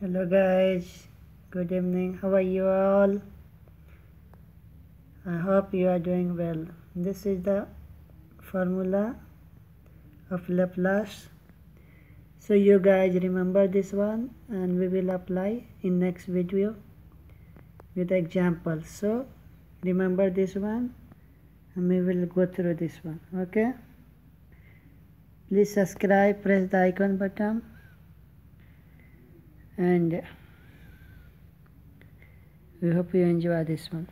hello guys. Good evening. How are you all? I hope you are doing well. This is the formula of Laplace. So you guys remember this one and we will apply in next video with examples so remember this one and we will go through this one. Okay? Please subscribe press the icon button and we hope you enjoy this one